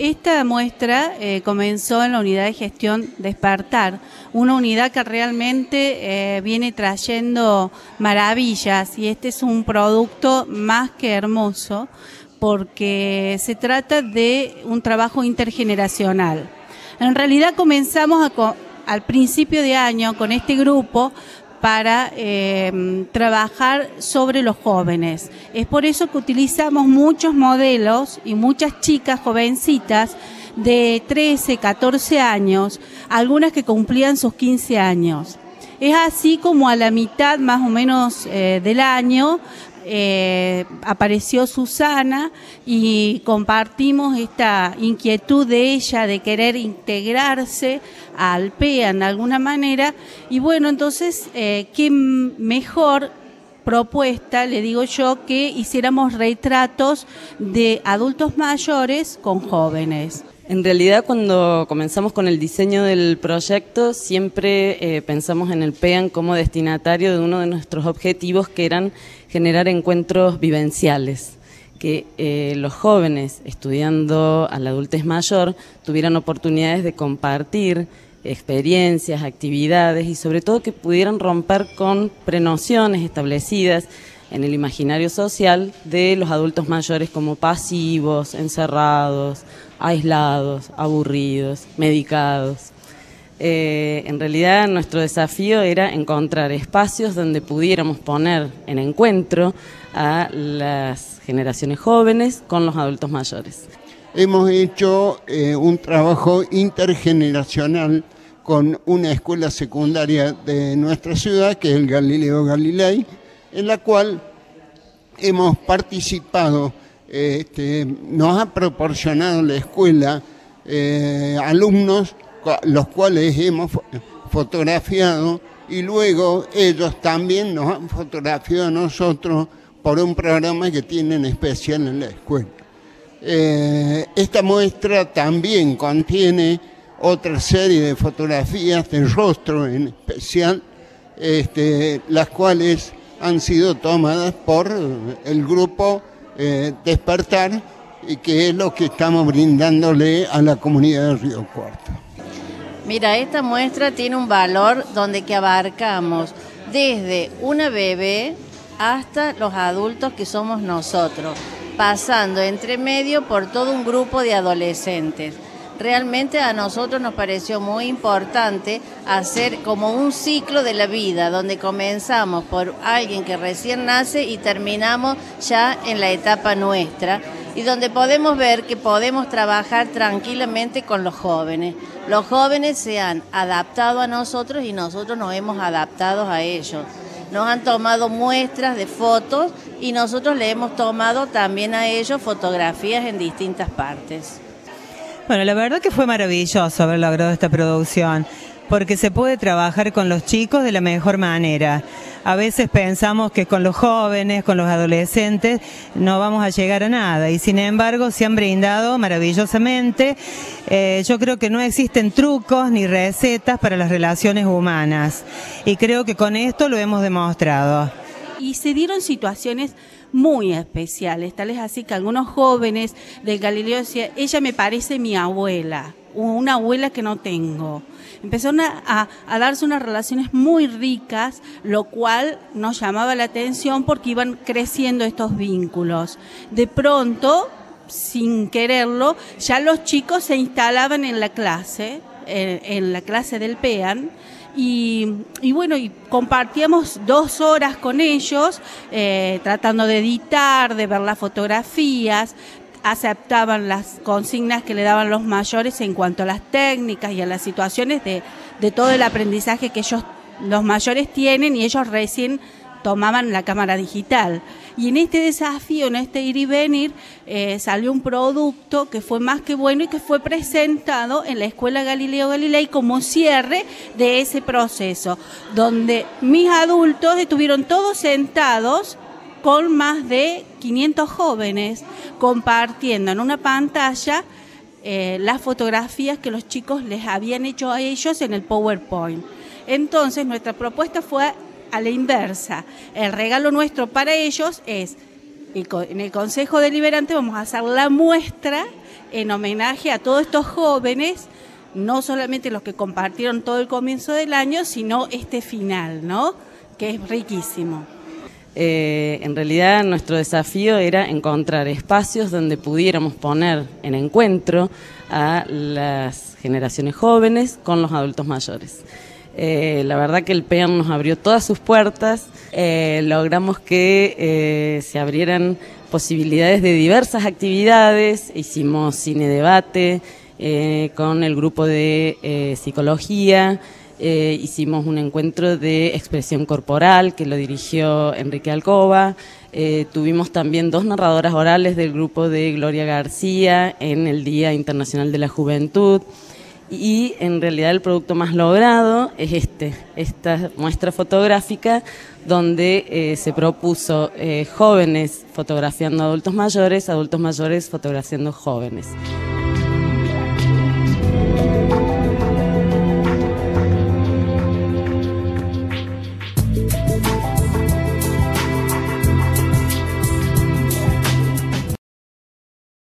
esta muestra eh, comenzó en la unidad de gestión Despertar, una unidad que realmente eh, viene trayendo maravillas y este es un producto más que hermoso porque se trata de un trabajo intergeneracional. En realidad comenzamos al principio de año con este grupo para eh, trabajar sobre los jóvenes. Es por eso que utilizamos muchos modelos y muchas chicas jovencitas de 13, 14 años, algunas que cumplían sus 15 años. Es así como a la mitad más o menos eh, del año eh, apareció Susana y compartimos esta inquietud de ella de querer integrarse al PEAN de alguna manera. Y bueno, entonces, eh, qué mejor propuesta, le digo yo, que hiciéramos retratos de adultos mayores con jóvenes. En realidad, cuando comenzamos con el diseño del proyecto, siempre eh, pensamos en el PEAN como destinatario de uno de nuestros objetivos, que eran generar encuentros vivenciales, que eh, los jóvenes estudiando a la adultez mayor tuvieran oportunidades de compartir experiencias, actividades y sobre todo que pudieran romper con prenociones establecidas en el imaginario social de los adultos mayores como pasivos, encerrados, aislados, aburridos, medicados. Eh, en realidad nuestro desafío era encontrar espacios donde pudiéramos poner en encuentro a las generaciones jóvenes con los adultos mayores. Hemos hecho eh, un trabajo intergeneracional con una escuela secundaria de nuestra ciudad, que es el Galileo Galilei, en la cual hemos participado este, nos ha proporcionado la escuela eh, alumnos los cuales hemos fotografiado y luego ellos también nos han fotografiado a nosotros por un programa que tienen especial en la escuela. Eh, esta muestra también contiene otra serie de fotografías de rostro en especial, este, las cuales han sido tomadas por el grupo eh, despertar y que es lo que estamos brindándole a la comunidad de Río Cuarto. Mira, esta muestra tiene un valor donde que abarcamos desde una bebé hasta los adultos que somos nosotros, pasando entre medio por todo un grupo de adolescentes realmente a nosotros nos pareció muy importante hacer como un ciclo de la vida, donde comenzamos por alguien que recién nace y terminamos ya en la etapa nuestra, y donde podemos ver que podemos trabajar tranquilamente con los jóvenes. Los jóvenes se han adaptado a nosotros y nosotros nos hemos adaptado a ellos. Nos han tomado muestras de fotos y nosotros le hemos tomado también a ellos fotografías en distintas partes. Bueno, la verdad que fue maravilloso haber logrado esta producción, porque se puede trabajar con los chicos de la mejor manera. A veces pensamos que con los jóvenes, con los adolescentes, no vamos a llegar a nada y sin embargo se han brindado maravillosamente. Eh, yo creo que no existen trucos ni recetas para las relaciones humanas y creo que con esto lo hemos demostrado. Y se dieron situaciones muy especiales, tales así que algunos jóvenes del Galileo decían, ella me parece mi abuela, una abuela que no tengo. Empezaron a, a, darse unas relaciones muy ricas, lo cual nos llamaba la atención porque iban creciendo estos vínculos. De pronto, sin quererlo, ya los chicos se instalaban en la clase, en, la clase del PEAN, y, bueno, y compartíamos dos horas con ellos, eh, tratando de editar, de ver las fotografías, aceptaban las consignas que le daban los mayores en cuanto a las técnicas y a las situaciones de, de todo el aprendizaje que ellos, los mayores tienen y ellos recién tomaban la cámara digital. Y en este desafío, en este ir y venir, eh, salió un producto que fue más que bueno y que fue presentado en la Escuela Galileo Galilei como cierre de ese proceso, donde mis adultos estuvieron todos sentados con más de 500 jóvenes compartiendo en una pantalla eh, las fotografías que los chicos les habían hecho a ellos en el PowerPoint. Entonces nuestra propuesta fue a la inversa. El regalo nuestro para ellos es, en el Consejo Deliberante vamos a hacer la muestra en homenaje a todos estos jóvenes, no solamente los que compartieron todo el comienzo del año, sino este final, ¿no? Que es riquísimo. Eh, en realidad nuestro desafío era encontrar espacios donde pudiéramos poner en encuentro a las generaciones jóvenes con los adultos mayores. Eh, la verdad que el PEAN nos abrió todas sus puertas, eh, logramos que se abrieran posibilidades de diversas actividades, hicimos cine debate con el grupo de psicología, eh, hicimos un encuentro de expresión corporal que lo dirigió Enrique Alcoba. Eh, tuvimos también dos narradoras orales del grupo de Gloria García en el Día Internacional de la Juventud. Y en realidad el producto más logrado es este, esta muestra fotográfica donde eh, se propuso jóvenes fotografiando adultos mayores, adultos mayores fotografiando jóvenes.